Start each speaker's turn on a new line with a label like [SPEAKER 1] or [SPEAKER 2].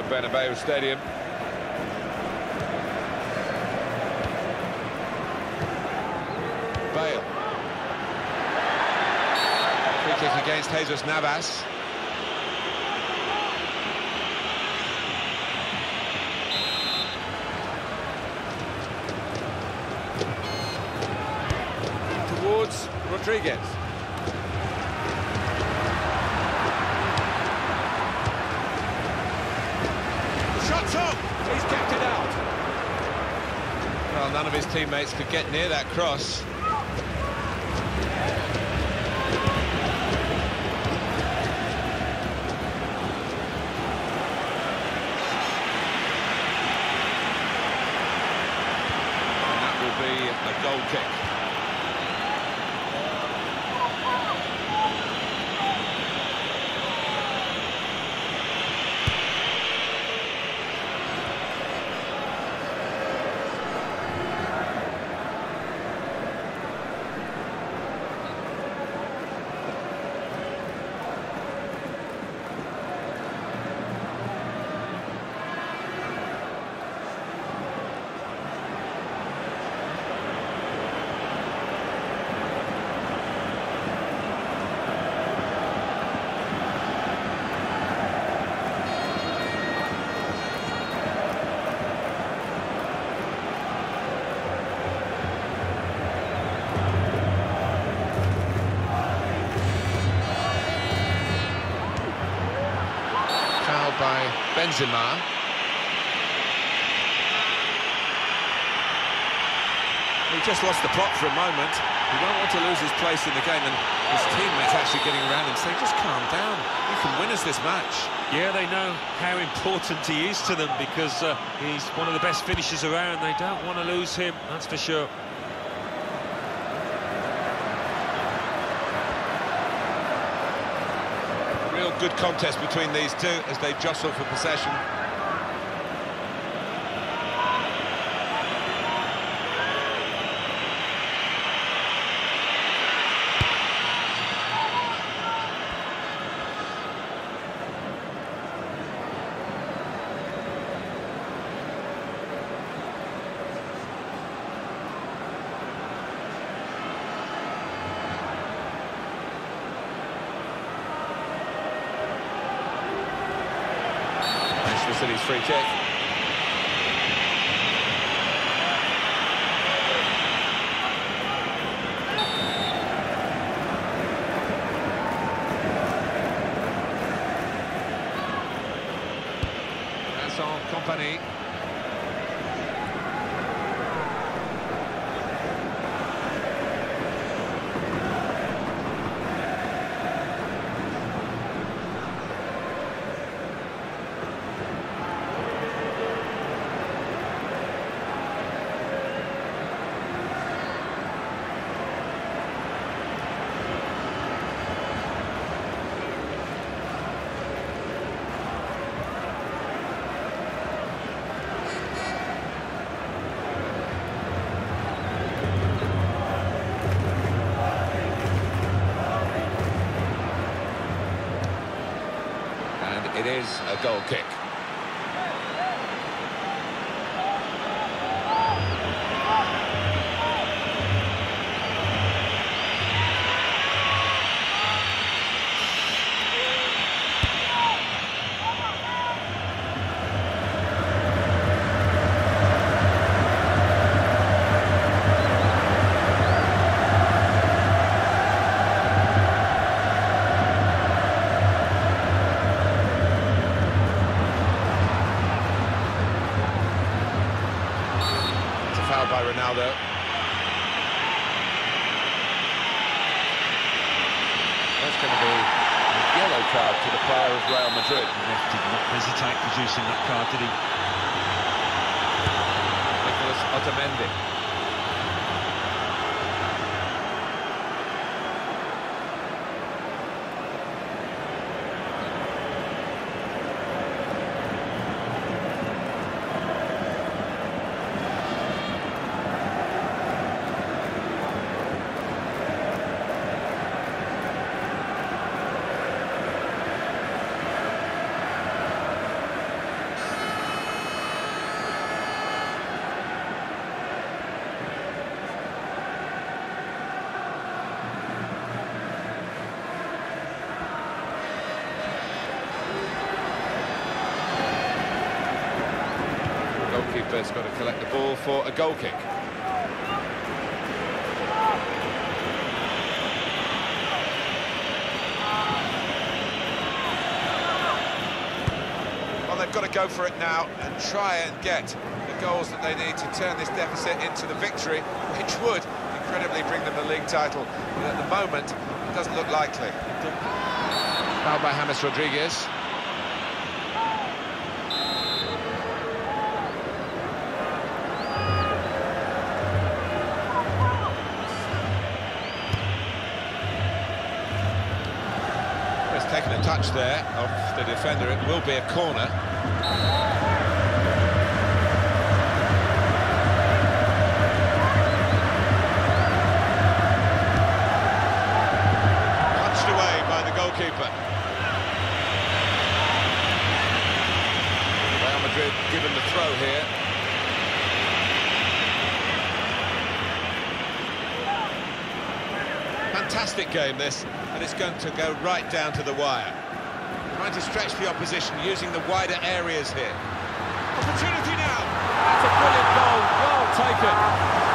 [SPEAKER 1] Santiago Bernabeu Stadium. Bale. Free kick against Jesus Navas. Towards Rodriguez. Shots up! He's kept it out. Well, none of his teammates could get near that cross. Benzema. He just lost the plot for a moment. He won't want to lose his place in the game, and his teammates actually getting around him saying, just calm down, you can win us this match.
[SPEAKER 2] Yeah, they know how important he is to them because uh, he's one of the best finishers around. They don't want to lose him, that's for sure.
[SPEAKER 1] Real good contest between these two as they jostle for possession. City's free kick. Kompany. Is a goal kick. By Ronaldo. That's going to be a yellow card to the player of Real Madrid.
[SPEAKER 2] The ref did not hesitate producing that card, did he?
[SPEAKER 1] Nicolas Otamendi. Keeper's got to collect the ball for a goal kick. Well, they've got to go for it now and try and get the goals that they need to turn this deficit into the victory, which would incredibly bring them the league title. But at the moment, it doesn't look likely. Foul by James Rodriguez. Taken a touch there of the defender. It will be a corner. Punched away by the goalkeeper. Real Madrid given the throw here. Fantastic game this, and it's going to go right down to the wire. Trying to stretch the opposition using the wider areas here. Opportunity now!
[SPEAKER 3] That's a brilliant goal, well taken.